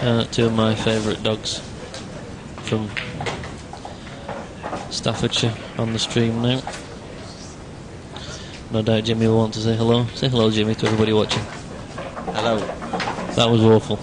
Uh, two of my favourite dogs from Staffordshire on the stream now. No doubt Jimmy will want to say hello. Say hello, Jimmy, to everybody watching. Hello. That was awful.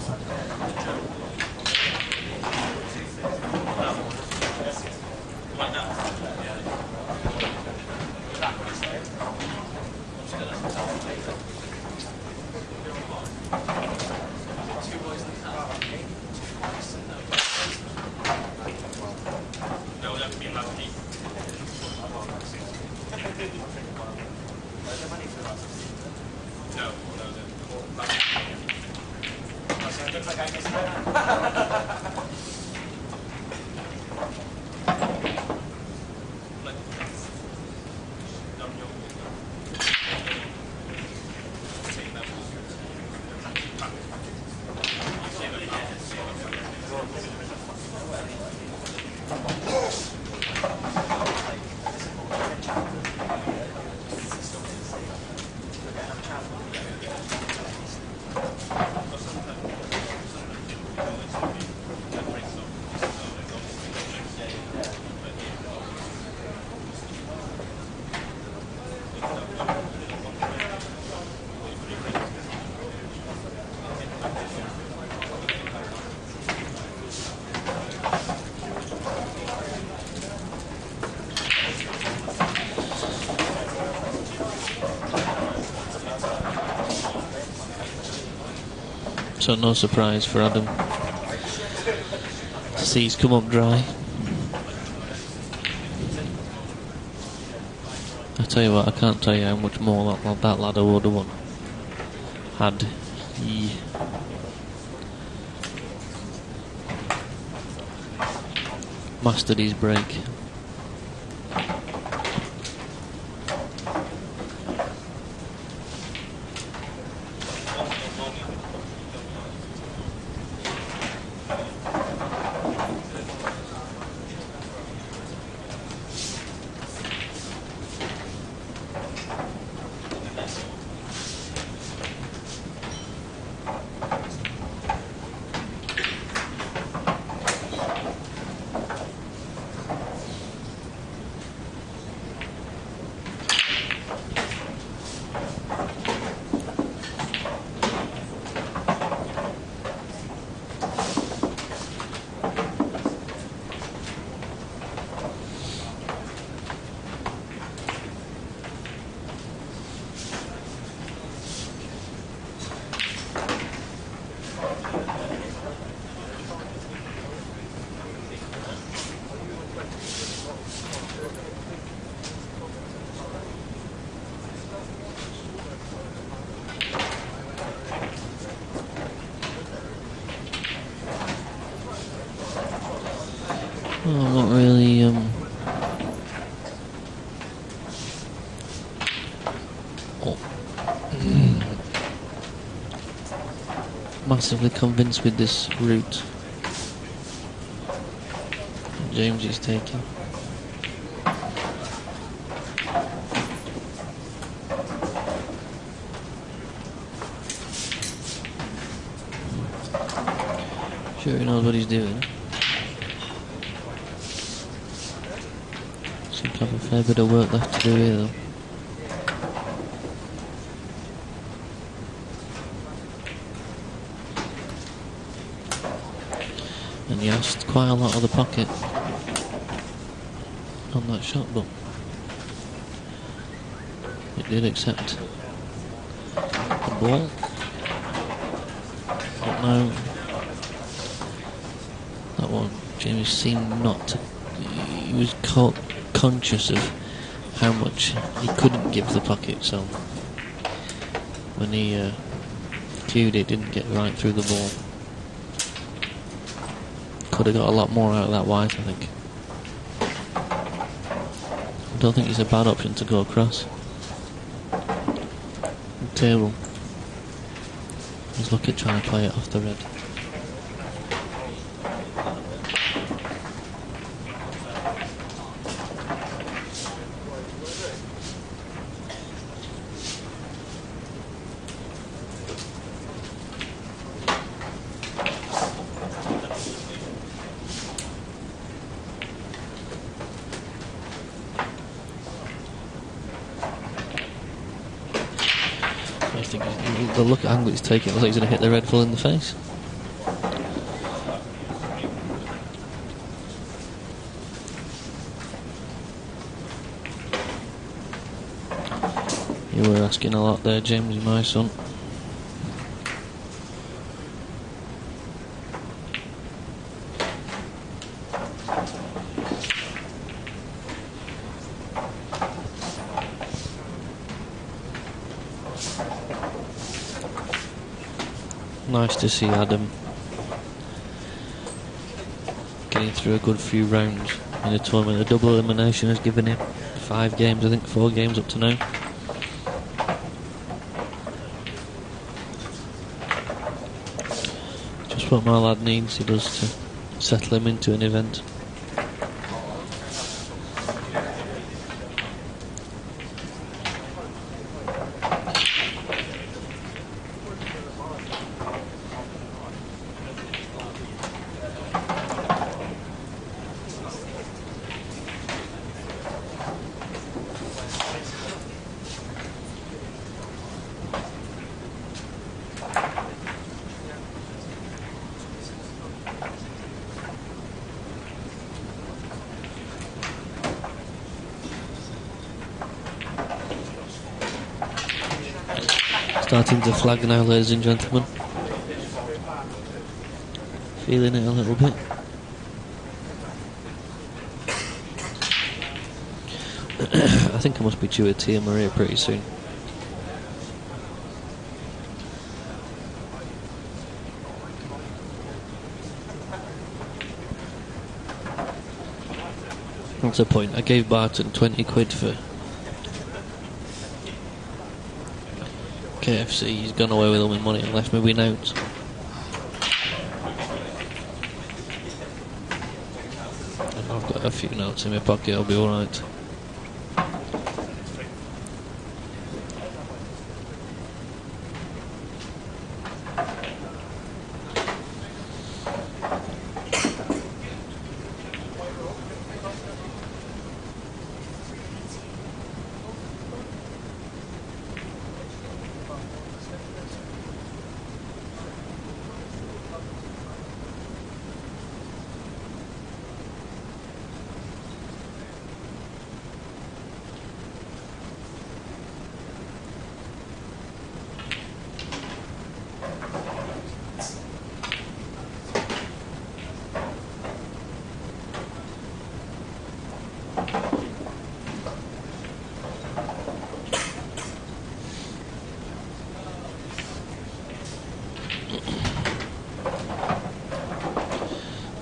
So no surprise for Adam to see he's come up dry. I tell you what, I can't tell you how much more that, that ladder would have won had he mastered his break. Oh, I'm not really um oh, massively convinced with this route James is taking. Sure he knows what he's doing. Seems to have a fair bit of work left to do here though. And he asked quite a lot of the pocket on that shot, but it did accept the ball. But now that one, James seemed not to. He was caught conscious of how much he couldn't give the pocket, so when he uh, cued it, didn't get right through the ball. Could have got a lot more out of that white, I think. I don't think it's a bad option to go across. The table. He's looking at trying to play it off the red. The look at angle he's taking, looks like he's going to hit the red full in the face. You were asking a lot there, James, my son. Nice to see Adam getting through a good few rounds in a tournament. A double elimination has given him five games, I think four games up to now. Just what my lad needs, he does to settle him into an event. Starting to flag now, ladies and gentlemen. Feeling it a little bit. I think I must be due a Tia Maria pretty soon. That's the point. I gave Barton 20 quid for KFC. He's gone away with all my money and left me with notes. I've got a few notes in my pocket, I'll be alright.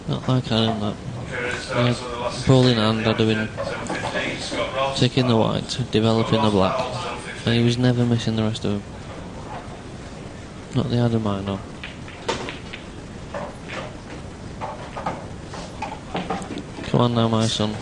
Not like I am that. Yeah, ball been taking the white, developing the black, and he was never missing the rest of them. Not the Adam I know. Come on now, my son.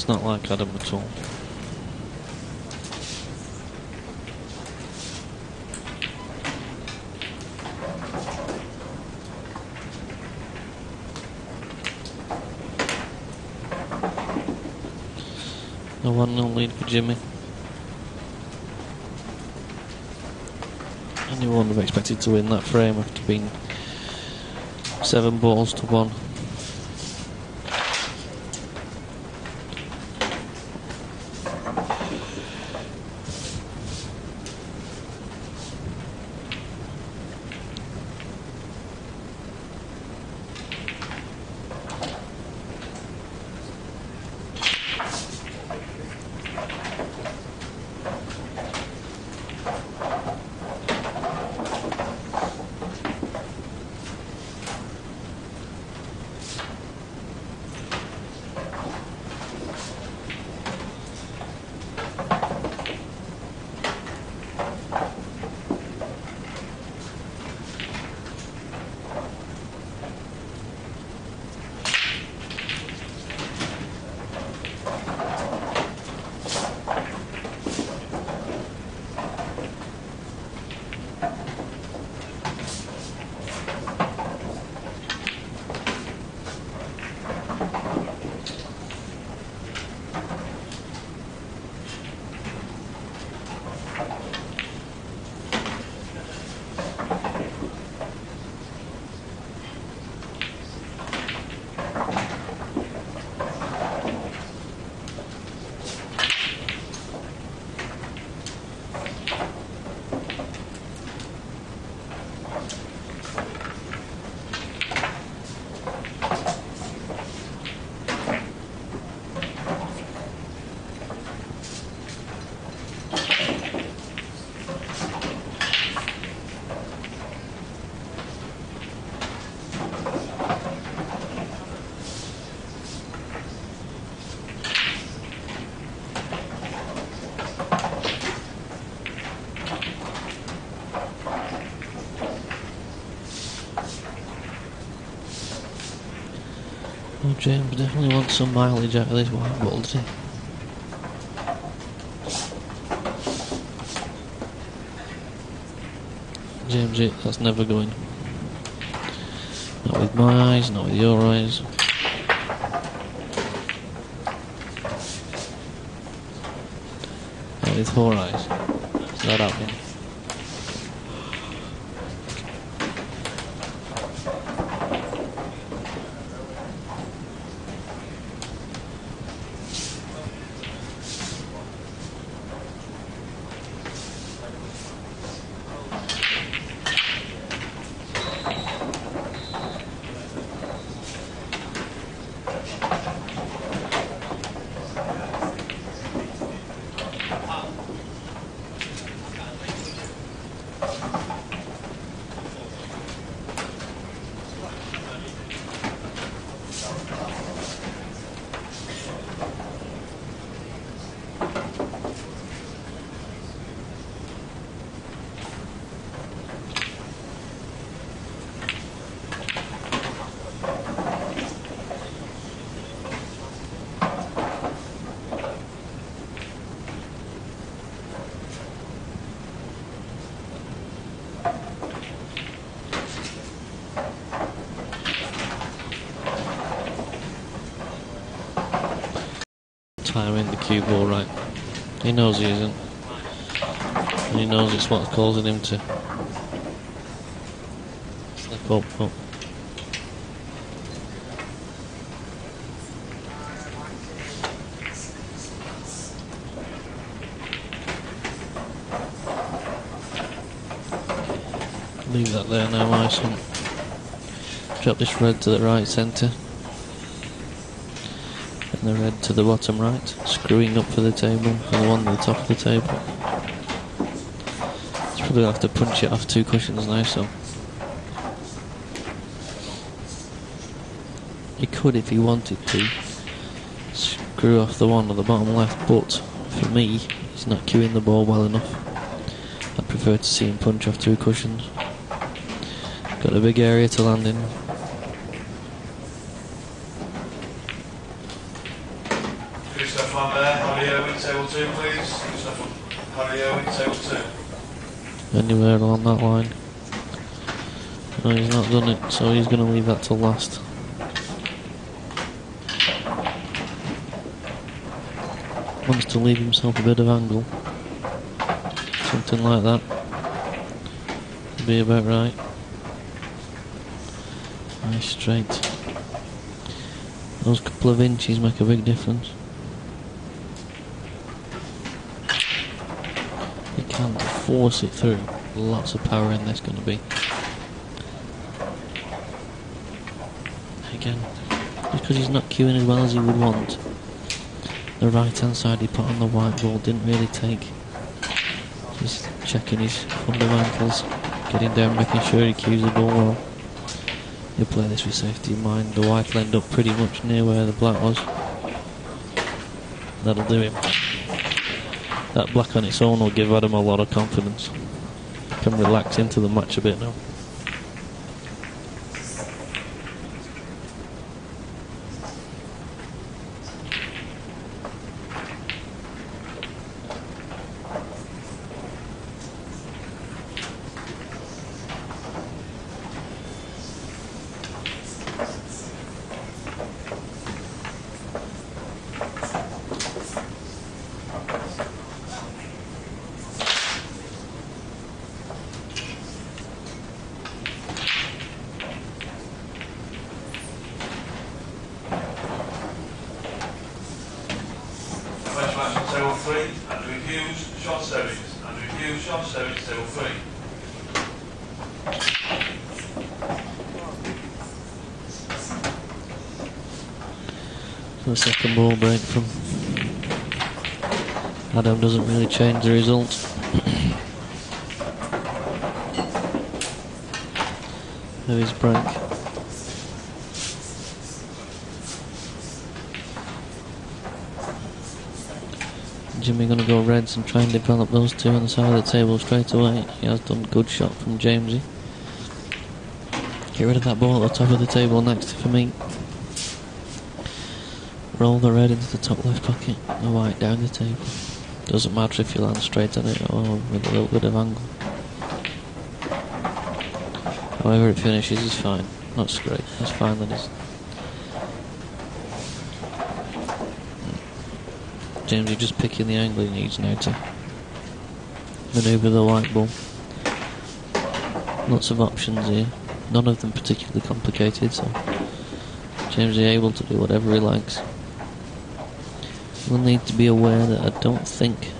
That's not like Adam at all. The 1 0 lead for Jimmy. Anyone would have expected to win that frame after being seven balls to one. James definitely wants some mileage out of this white ball, does he? James, it, that's never going. Not with my eyes, not with your eyes. Not with four eyes. It's not happening. Timing the cue ball right. He knows he isn't. And he knows it's what's causing him to slip up. But Leave that there now, my son. Drop this red to the right centre. The red to the bottom right. Screwing up for the table, and the one at the top of the table. He's probably gonna have to punch it off two cushions now, so. He could if he wanted to. Screw off the one on the bottom left, but for me, he's not cueing the ball well enough. I'd prefer to see him punch off two cushions. Got a big area to land in. Two, please. Anywhere along that line. No, he's not done it, so he's going to leave that till last. Wants to leave himself a bit of angle. Something like that. Be about right. Nice straight. Those couple of inches make a big difference. Force it through. Lots of power in there's going to be. Again, just because he's not cueing as well as he would want. The right hand side he put on the white ball didn't really take. Just checking his fundamentals, getting down, making sure he cues the ball well. He'll play this with safety in mind. The white will end up pretty much near where the black was. That'll do him. That black on its own will give Adam a lot of confidence. Can relax into the match a bit now. French match on table three. Andrew Hughes, Sean Stebbins. Andrew Hughes, Sean Stebbins, table three. The second ball break from Adam doesn't really change the result. of his break. Jimmy gonna go reds and try and develop those two on the side of the table straight away. He has done a good shot from Jamesy. Get rid of that ball at the top of the table next for me. Roll the red into the top left pocket, the white down the table. Doesn't matter if you land straight on it or with a little bit of angle. However it finishes is fine. That's great. That's fine that is. James, you're just picking the angle he needs now to manoeuvre the white ball. Lots of options here. None of them particularly complicated, so James is able to do whatever he likes. You'll need to be aware that I don't think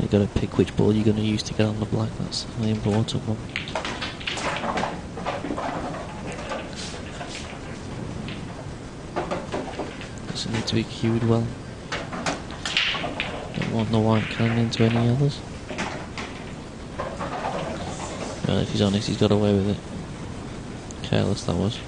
you've got to pick which ball you're going to use to get on the black. That's the important one. Doesn't need to be cued well. Want the white coming into any others. Well, if he's honest, he's got away with it. Careless that was.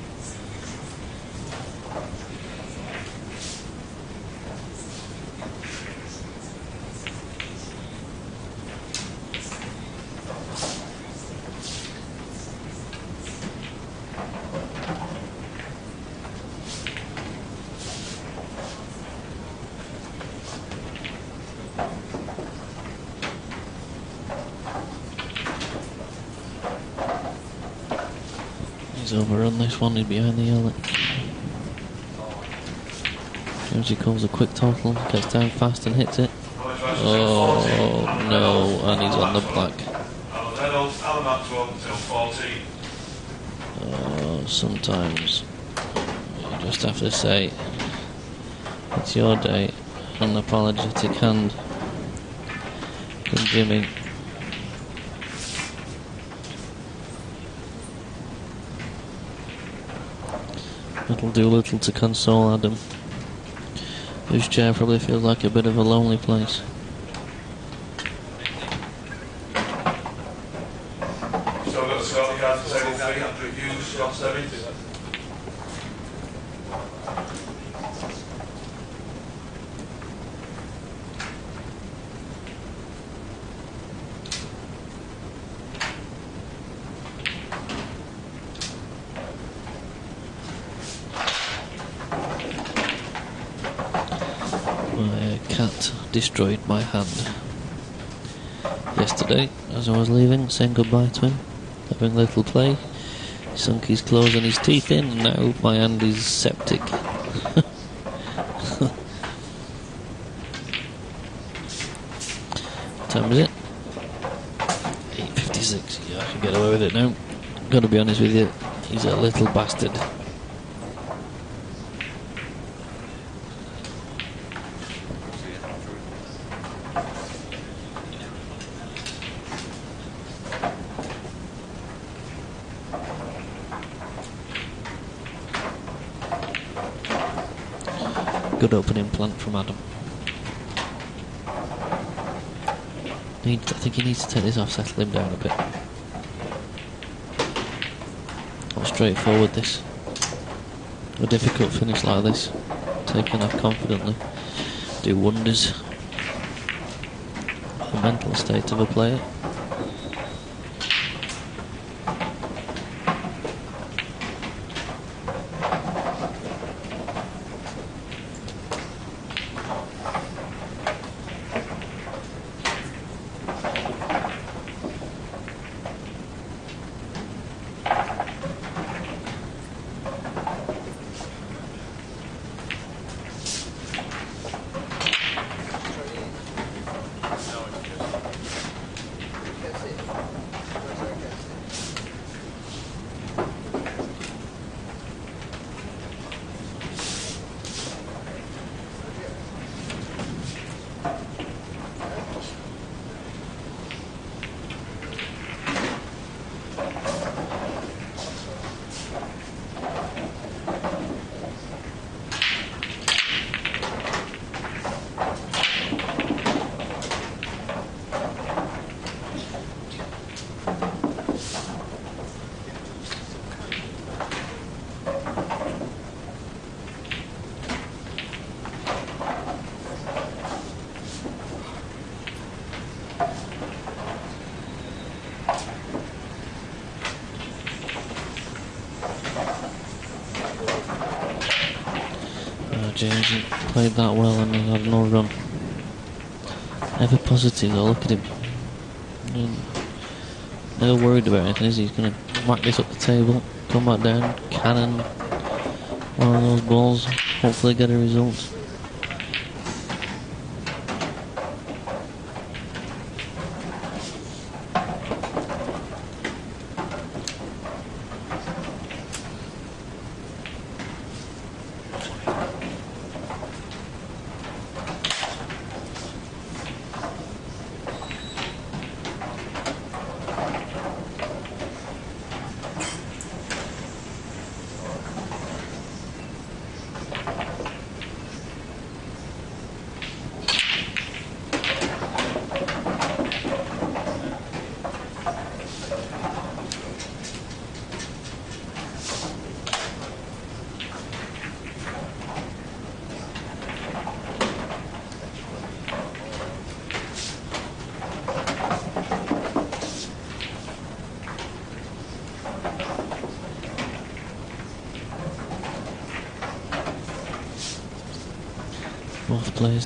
He's overrun this one, he's behind the yellow. James calls a quick total, gets down fast and hits it. French match on table 14. Oh no, and he's on the black. Alan Reynolds, Alan Maxwell, table 14. Oh, sometimes you just have to say it's your day. An apologetic hand from Jimmy. It'll do little to console Adam, whose chair probably feels like a bit of a lonely place. Still got the Scotland card for table three. Andrew Hughes, Sean Stebbins. My cat destroyed my hand. Yesterday, as I was leaving, saying goodbye to him, having little play, he sunk his claws and his teeth in, and now my hand is septic. what time is it? 8.56. Yeah, I can get away with it now. Gotta be honest with you, he's a little bastard. Good opening plant from Adam. Need, I think he needs to take this off, settle him down a bit. Not straightforward this. A difficult finish like this, taken off confidently, do wonders. The mental state of a player. Uh, James played that well and he had no run. Ever positive though, look at him. Never worried about anything, is he? He's going to whack this up the table, come back down, cannon one of those balls, hopefully get a result.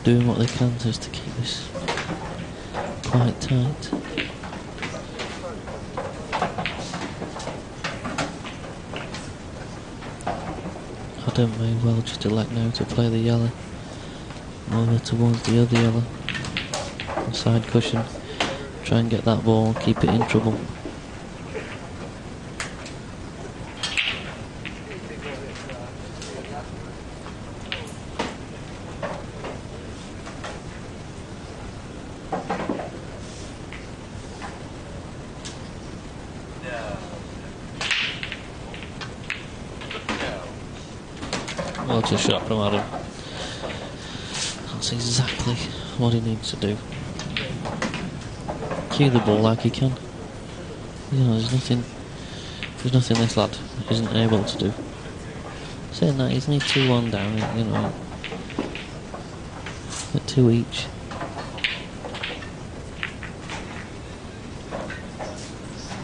Doing what they can just to keep this quite tight. Adam may well just elect now to play the yellow over towards the other yellow. Side cushion. Try and get that ball, keep it in trouble. Just shot from Adam. That's exactly what he needs to do. Cue the ball like he can. You know, there's nothing. There's nothing this lad isn't able to do. Saying that, he's only two one down. You know, at two each.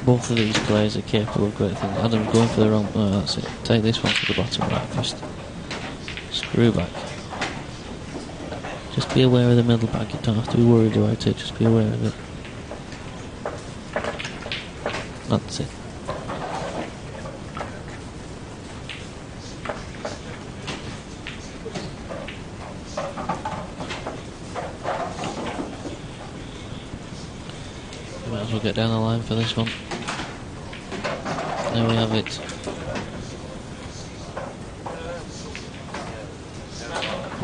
Both of these players are capable of great things. Adam going for the wrong. Oh, that's it. Take this one to the bottom right first. Back. Just be aware of the middle back. You don't have to be worried about it. Just be aware of it. That's it. Might as well get down the line for this one. There we have it.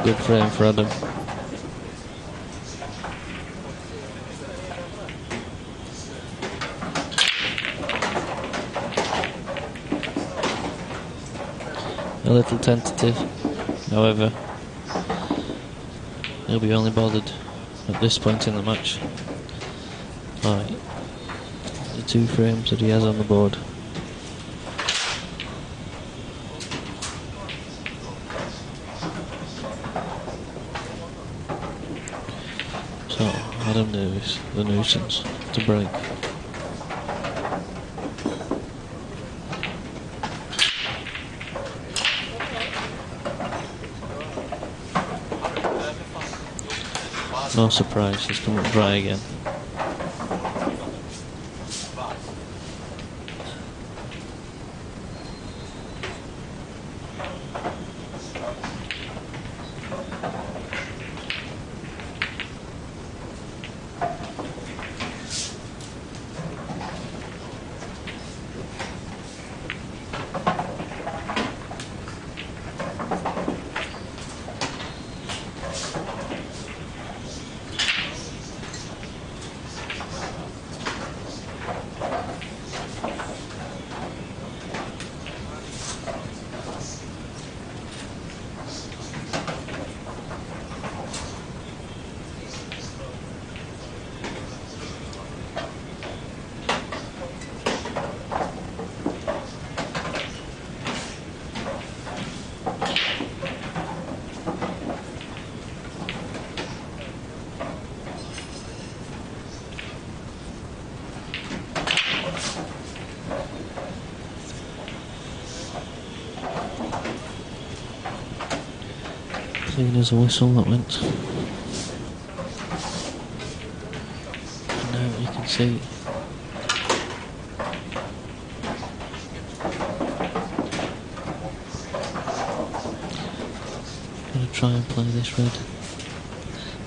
Good frame for Adam. A little tentative, however, he'll be only bothered at this point in the match by the two frames that he has on the board. So Adam Davis, the nuisance to break. No surprise, he's come dry again. As a whistle that went. And now you can see I'm Gonna try and play this red.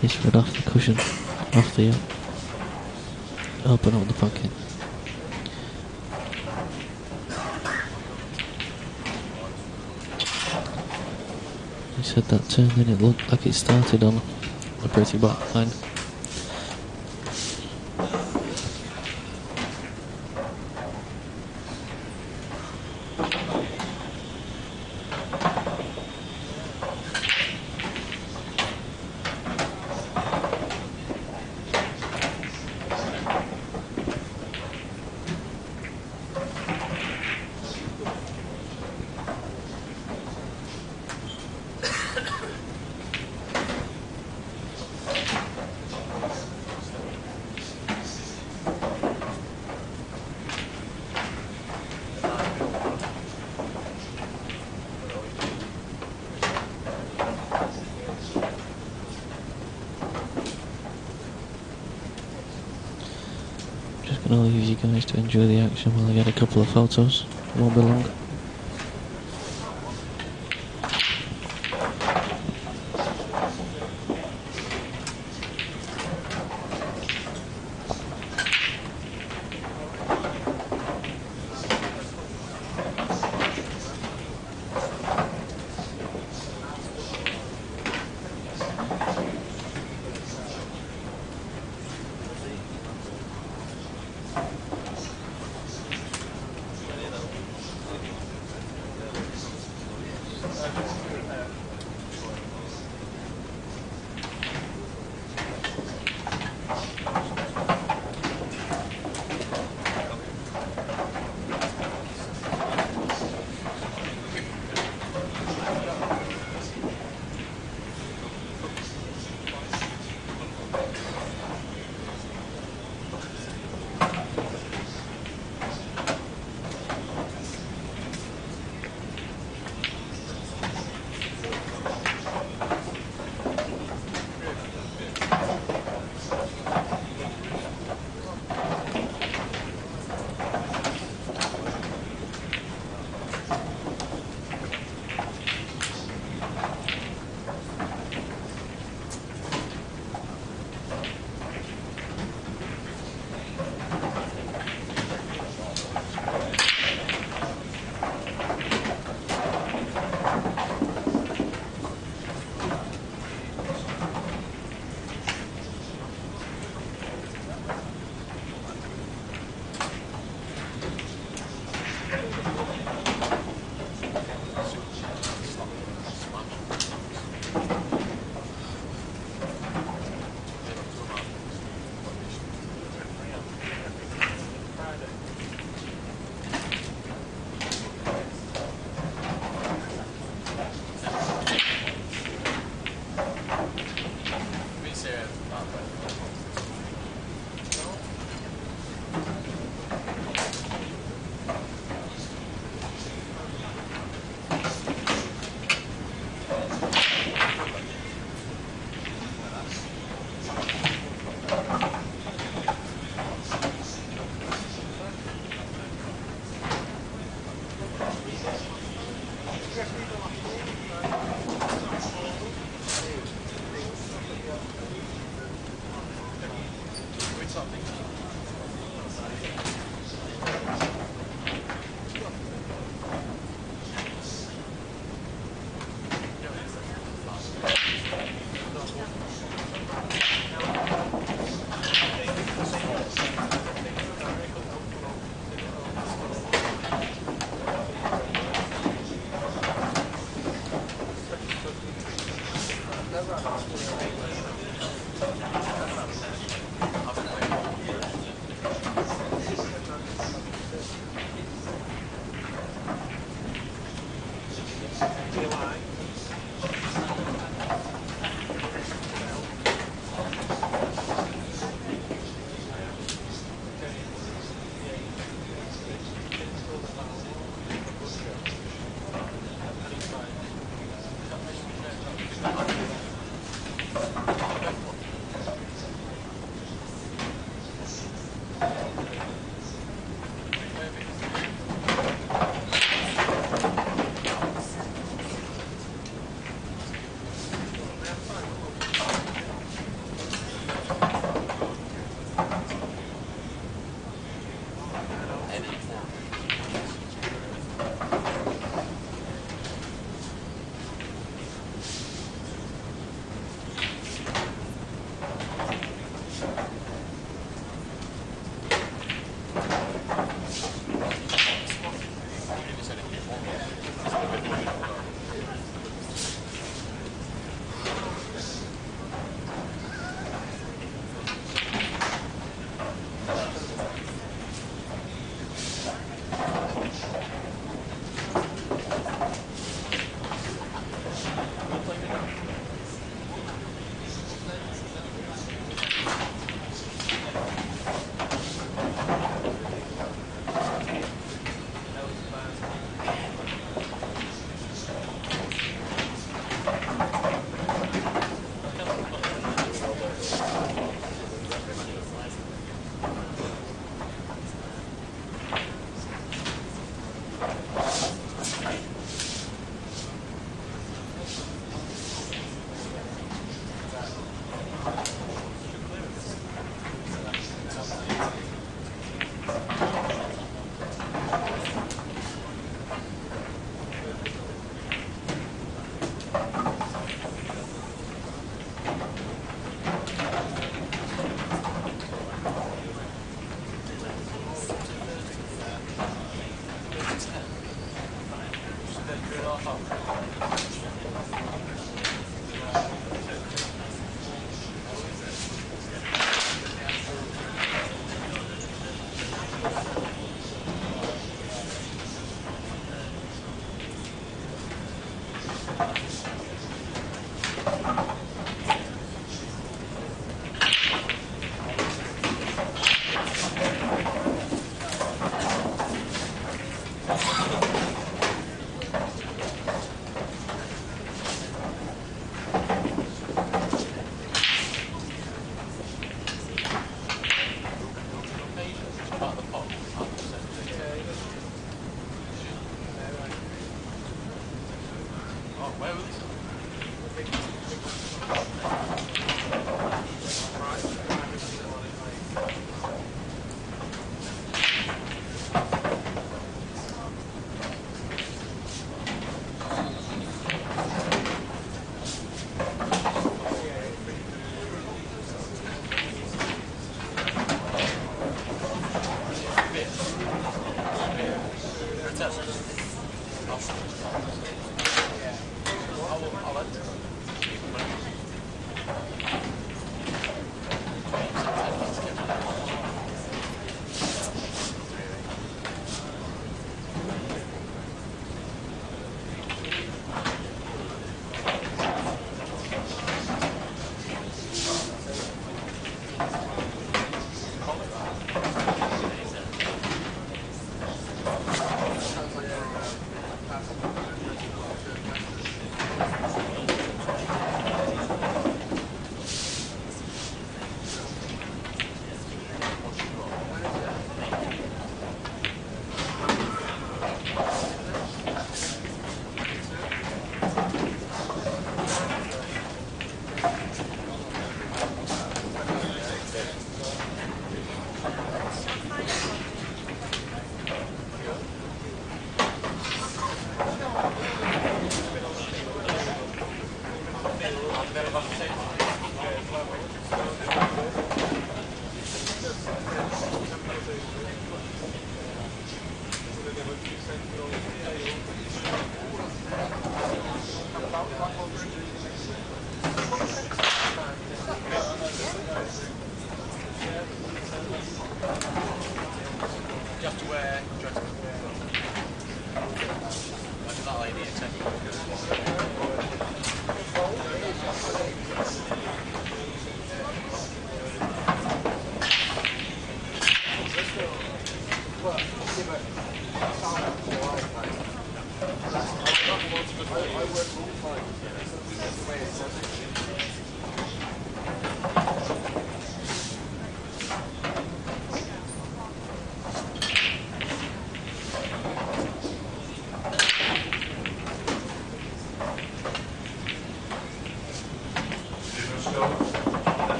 This red off the cushion. Off the uh, open up the pocket. He said that turn then it looked like it started on a pretty back line. Just gonna leave you guys to enjoy the action while I get a couple of photos. Won't be long.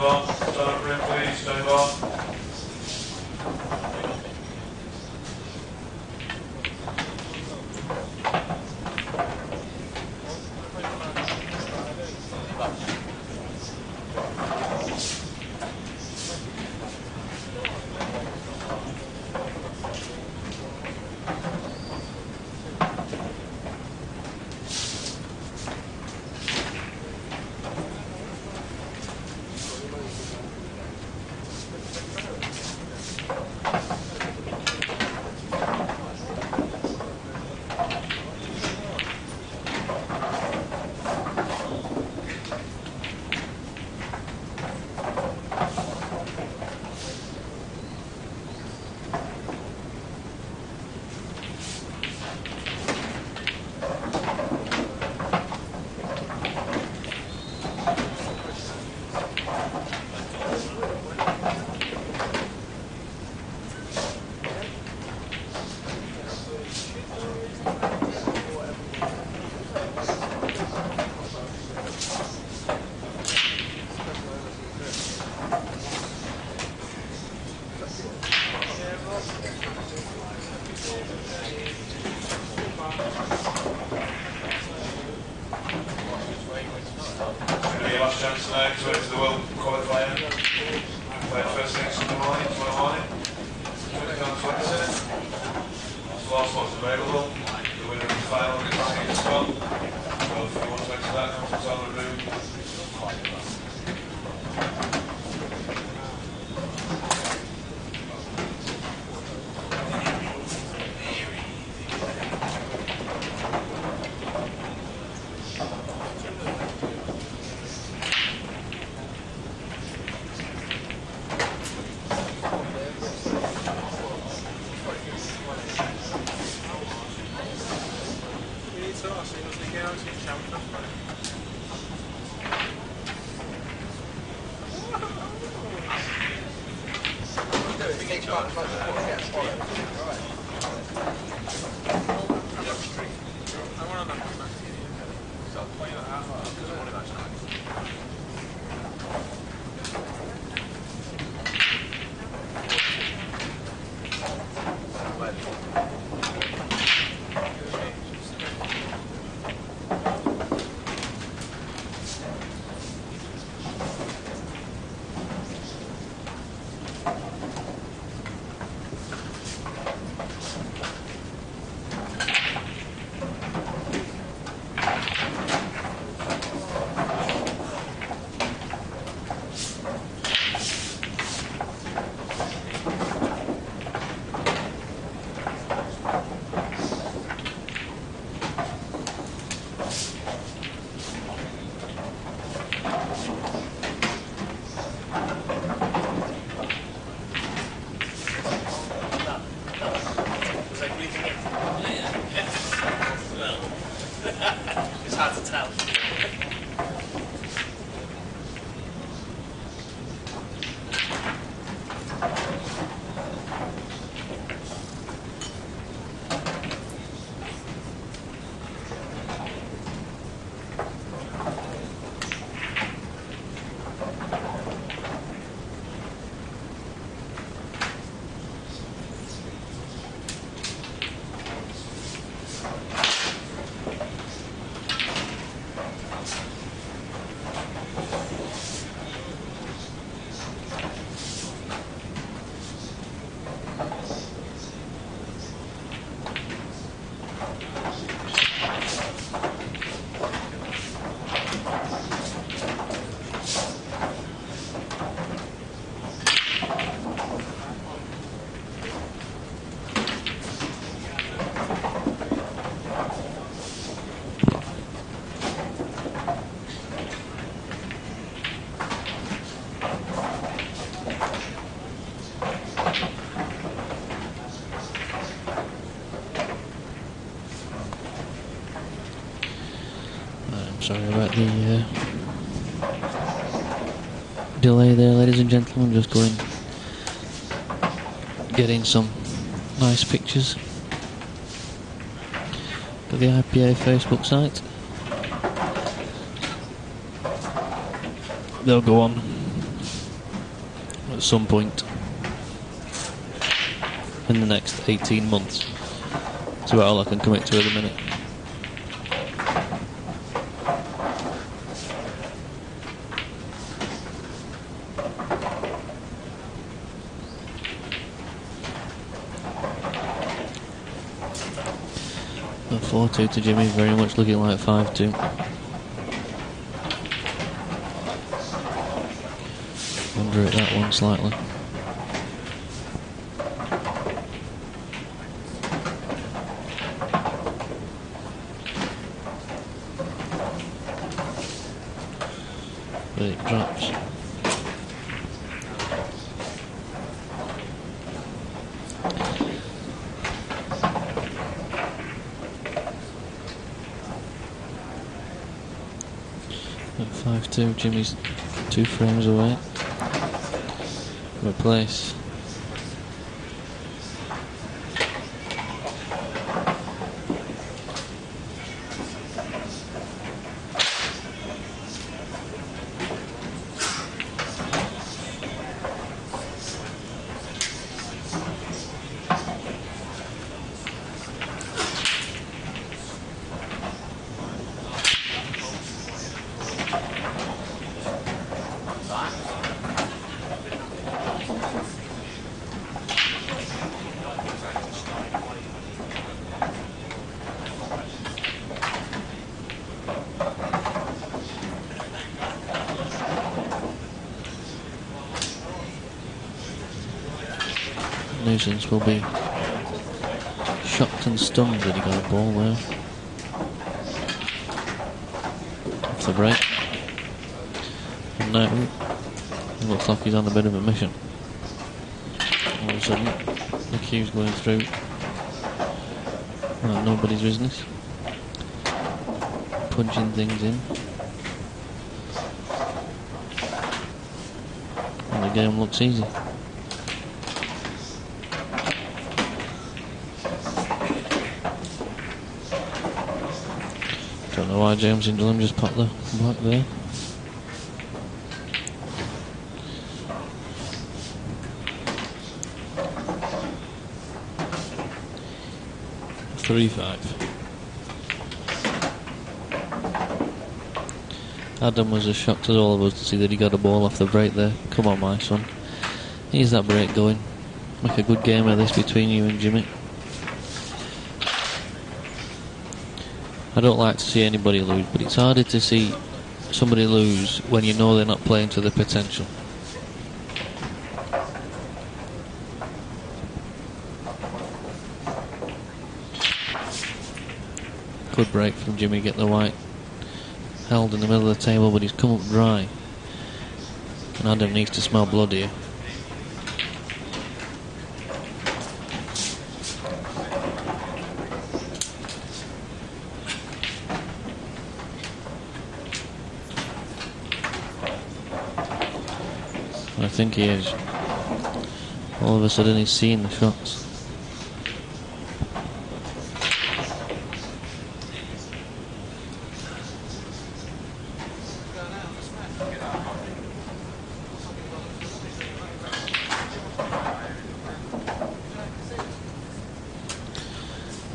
Bar. Stand up, rim, please. Stand Thank you. It's sorry about the uh, delay there, ladies and gentlemen. Just going, getting some nice pictures for the IPA Facebook site. They'll go on at some point in the next 18 months. That's about all I can commit to at the minute. 4-2 to Jimmy, very much looking like 5-2. Under it that one slightly. But it drops. At 5-2, Jimmy's two frames away. Replace. Will be shocked and stunned that he got a ball there. Off the break. And now, it looks like he's on a bit of a mission. All of a sudden, the cue's going through. Like nobody's business. Punching things in. And the game looks easy. Know why James Ingram just popped the black there. Three five. Adam was as shocked as all of us to see that he got a ball off the break there. Come on, my son. Here's that break going. Make a good game of this between you and Jimmy. I don't like to see anybody lose, but it's harder to see somebody lose when you know they're not playing to their potential. Good break from Jimmy, get the white held in the middle of the table, but he's come up dry. And Adam needs to smell blood here. I think he is. All of a sudden he's seeing the shots.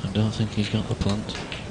I don't think he's got the plant.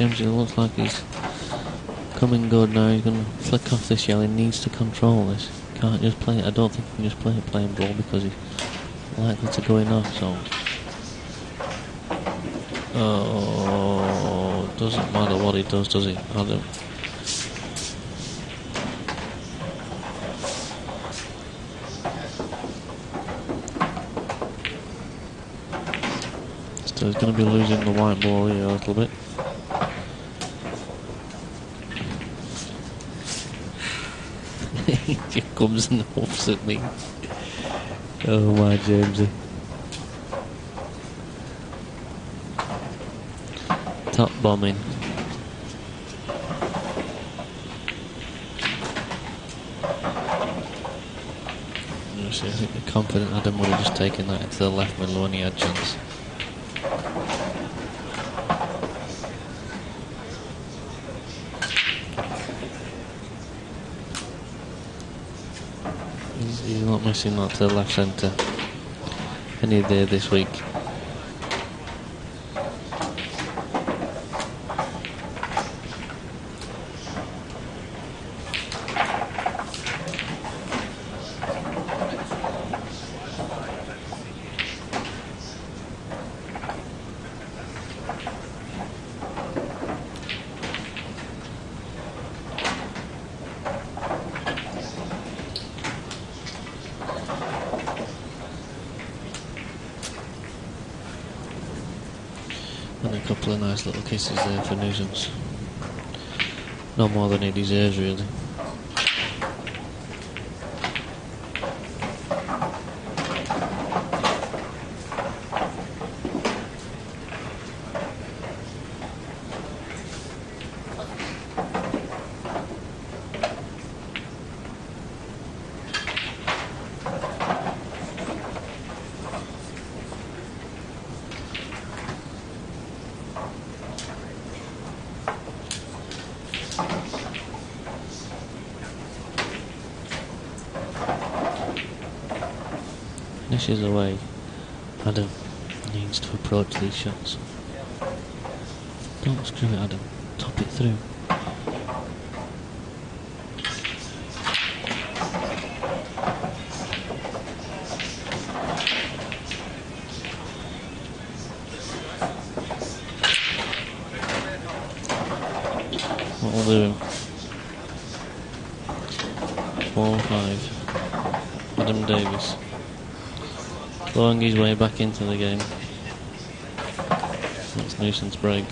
James, it looks like he's coming good now. He's going to flick off this yell. He needs to control this. Can't just play it. I don't think he can just play it playing ball because he's likely to go in off. So, oh, doesn't matter what he does, does he? Adam. So he's going to be losing the white ball here a little bit. he comes and huffs at me. Oh my Jamesy. Top bombing. I think the confident Adam would have just taken that into the left middle when he had chance. He's, not to the left centre any day this week. And a couple of nice little kisses there for Nuisance. No more than he deserves, really. This is the way Adam needs to approach these shots. Don't screw it, Adam. Top it through. What will do? Four five. Adam Davis. His way back into the game. That's nuisance break.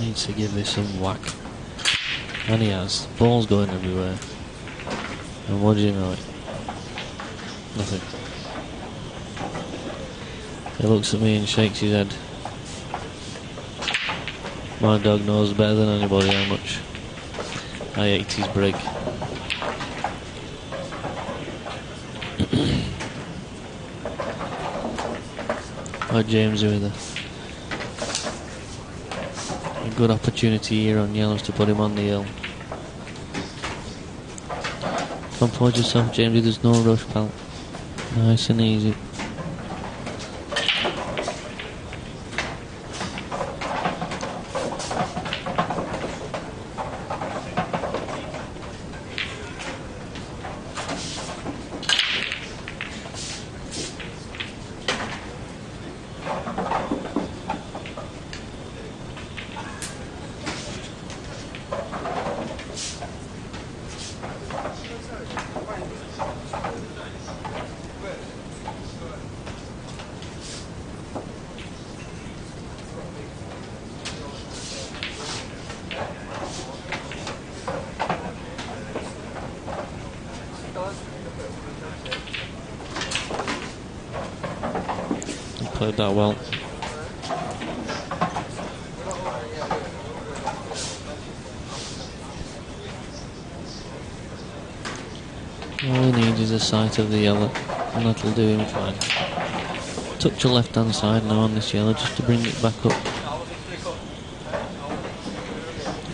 Needs to give this some whack. And he has. Ball's going everywhere. And what do you know? Nothing. He looks at me and shakes his head. My dog knows better than anybody how much I ate his break. Oh, James with a, a good opportunity here on yellows to put him on the hill. Compose yourself, James. There's no rush, pal. Nice and easy. played that well. Sight of the yellow, and that'll do him fine. Touch your left hand side now on this yellow just to bring it back up.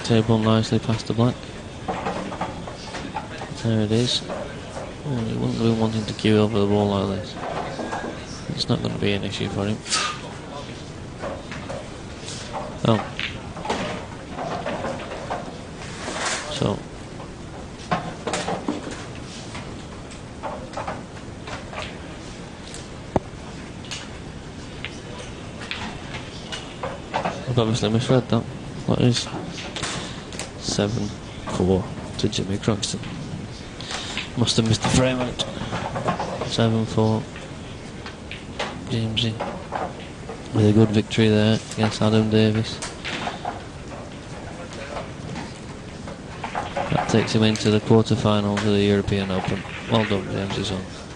Table nicely past the black. There it is. Oh, he wouldn't be wanting to queue over the ball like this. It's not going to be an issue for him. Oh. So. I've obviously misread that. What is 7 4 to Jimmy Croxton? Must have missed the frame out. 7 4. Jamesy. With a good victory there against Adam Davis. That takes him into the quarter-finals of the European Open. Well done, Jamesy son.